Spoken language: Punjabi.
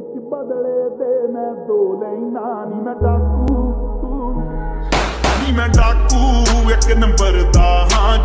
ਵਿੱਚ ਬਦਲੇ ਤੇ ਮੈਂ ਦੋ ਲੈਣਾ ਨੀ ਮੈਂ ਡਾਕੂ। ਨੀ ਮੈਂ ਡਾਕੂ, ਇੱਕ ਨੰਬਰ ਦਾ ਹਾਂ